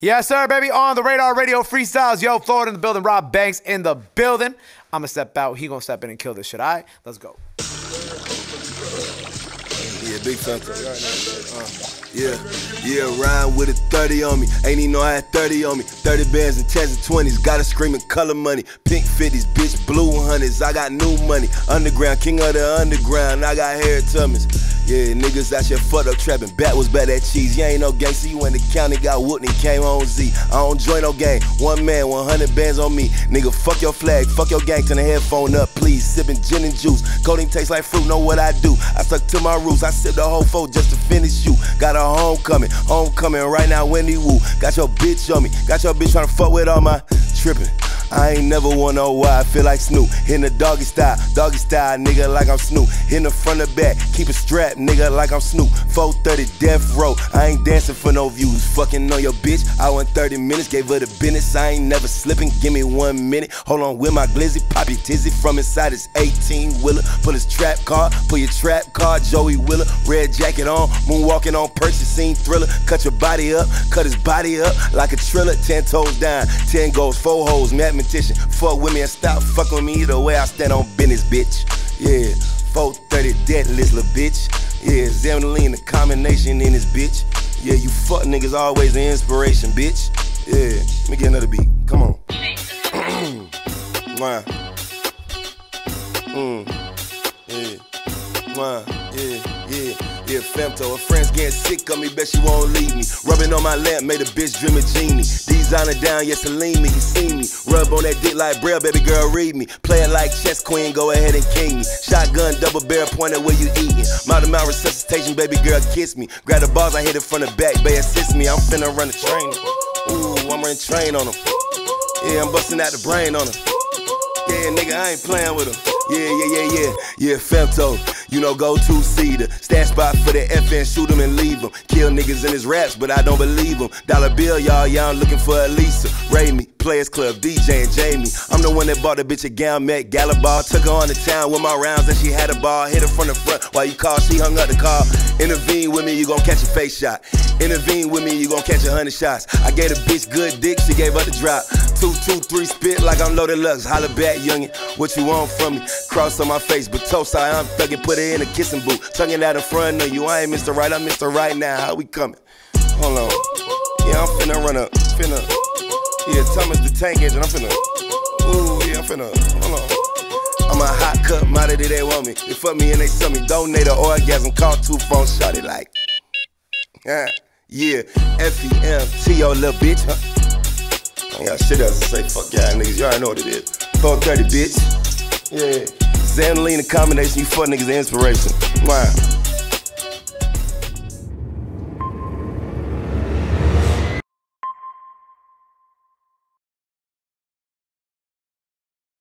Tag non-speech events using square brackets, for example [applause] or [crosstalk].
Yes, sir, baby. On the radar radio freestyles. Yo, Florida in the building. Robb Bank$ in the building. I'm gonna step out. He gonna step in and kill this shit. All right, let's go. Yeah, big Santo. Uh, yeah, yeah, riding with a 30 on me. Ain't even know I had 30 on me. 30 bands and 10s and 20s. Got a screaming color money. Pink 50s, bitch, blue hundreds. I got new money. Underground, king of the underground. I got hair tummies. Yeah, niggas out here fucked up trapping. Bat was bad at cheese. You ain't no gangster. You in the county, got whooped and came on Z. I don't join no gang. One man, 100 bands on me. Nigga, fuck your flag. Fuck your gang. Turn the headphone up, please. Sipping gin and juice. Codeine tastes like fruit. Know what I do. I stuck to my roots. I sip the whole four just to finish you. Got a homecoming. Homecoming right now, Wendy Woo. Got your bitch on me. Got your bitch trying to fuck with all my tripping. I ain't never wanna know why I feel like Snoop. In the doggy style, doggy style, nigga, like I'm Snoop. In the front of back, keep it strapped, nigga, like I'm Snoop. 430 death row, I ain't dancing for no views. Fucking on your bitch, I went 30 minutes, gave her the business. I ain't never slipping, give me one minute. Hold on with my glizzy, pop your tizzy from inside his 18 wheeler. Pull his trap car, pull your trap car, Joey Wheeler. Red jacket on, moonwalking on purchase scene thriller. Cut your body up, cut his body up like a triller. 10 toes down, 10 goes, 4 hoes, mathematician. Fuck with me and stop fucking with me either way. I stand on business, bitch. Yeah, 430 deadlist, little bitch. Yeah, Zemlin, the combination in this bitch. Yeah, you fuck niggas always an inspiration, bitch. Yeah, let me get another beat. Come on. [clears throat] Wow. Mm. Yeah. Wow. Yeah. Yeah, femto. Her friends getting sick of me, bet she won't leave me. Rubbing on my lamp, made a bitch dream a genie. Designer down, yes, Celine me, you see me. Rub on that dick like braille, baby girl, read me. Play it like chess queen, go ahead and king me. Shotgun, double barrel pointer where you eating. Mouth to mouth resuscitation, baby girl, kiss me. Grab the balls, I hit it from the back, baby, assist me. I'm finna run the train. Ooh, I'm running train on them. Yeah, I'm busting out the brain on them. Yeah, nigga, I ain't playing with them. Yeah, yeah, yeah, yeah. Yeah, Femto. You know, go to Cedar. Stash spot for the FN, shoot him and leave him. Kill niggas in his raps, but I don't believe him. Dollar bill, y'all, y'all looking for Elisa. Ray me, Players Club, DJ and Jamie. I'm the one that bought a bitch a gown, met Ball. Took her on the town with my rounds and she had a ball. Hit her from the front while you call, she hung up the call. Intervene with me, you gon' catch a face shot. Intervene with me, you gon' catch a hundred shots. I gave a bitch good dick, she gave up the drop. Two, two, three, spit like I'm loaded lux. Holla back, youngin', what you want from me? Cross on my face, but toast, I I'm thuggin', put it in a kissing booth. Tonguing out in front of you, I ain't Mr. Right, I'm Mr. Right now. How we coming? Hold on. Yeah, I'm finna run up, finna. Yeah, Thomas the tank engine, I'm finna. Ooh, yeah, I'm finna. Hold on. I'm a hot cut, mighty they want me. They fuck me and they sell me. Donate an orgasm, call two phones, shot it like. Yeah, yeah. F-E-M-T-O, little bitch, huh? I got shit else to say. Fuck y'all niggas, Y'all know what it is. 430, bitch. Yeah. Xanolina combination, you fuck niggas inspiration. Wow.